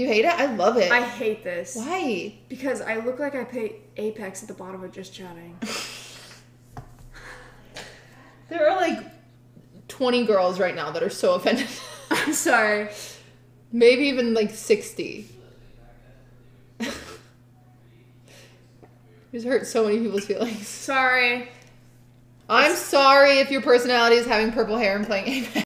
You hate it? I love it. I hate this. Why? Because I look like I pay Apex at the bottom of just chatting. There are like 20 girls right now that are so offended. I'm sorry. Maybe even like 60. This hurt so many people's feelings. Sorry. I'm sorry if your personality is having purple hair and playing Apex.